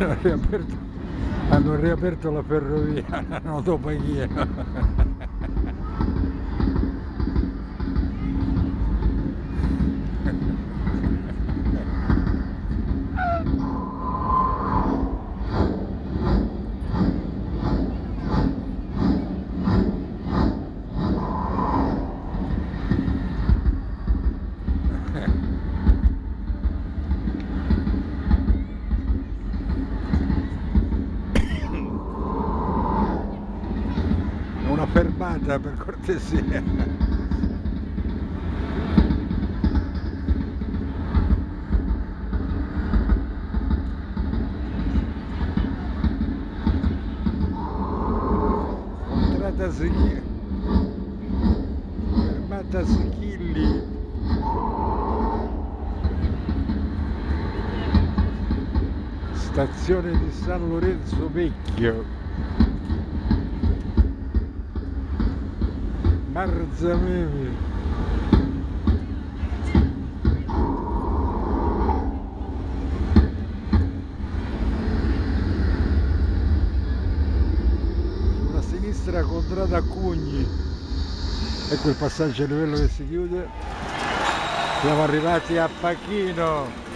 hanno riaperto, hanno riaperto la ferrovia, non so perché. Fermata per cortesia. Contrata Sichilli. Fermata Sichilli. Stazione di San Lorenzo Vecchio. Marzamemi. Sulla sinistra contrada Cugni. Ecco il passaggio a livello che si chiude. Siamo arrivati a Pachino.